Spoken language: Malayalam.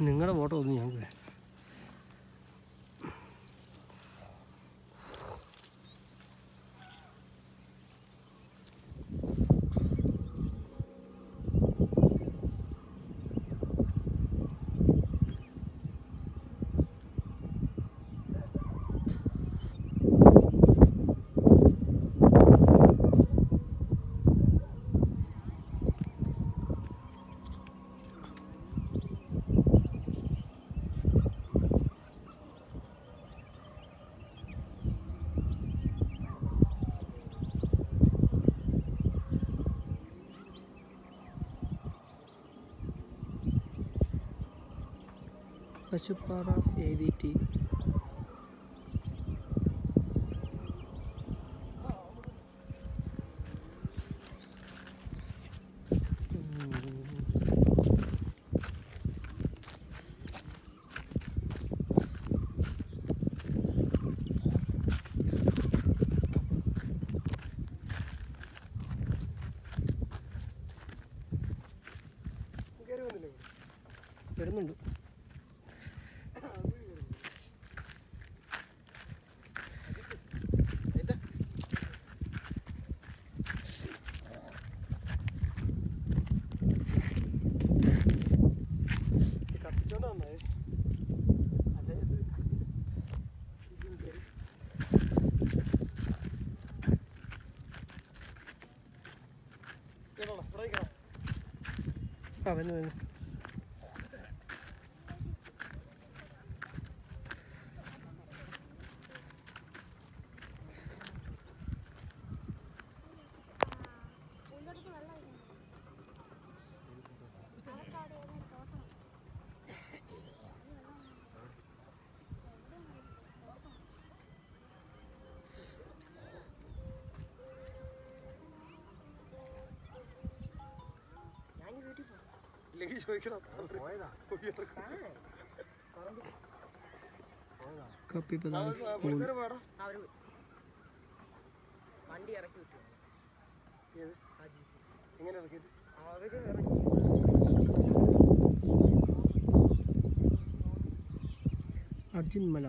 നിങ്ങളുടെ ഫോട്ടോ ഒന്ന് ഞാൻ പശുപ്പാറ എ വി ടി. വരുന്നുണ്ട് Ah, 之 ഇല്ലെങ്കിൽ ചോദിക്കണം. കപ്പി വണ്ടി ഇറക്കി വിട്ടു. എങ്ങനെ ഇറക്കിയിട്ട് അവർ ഇറക്കി. അർജുൻ മല.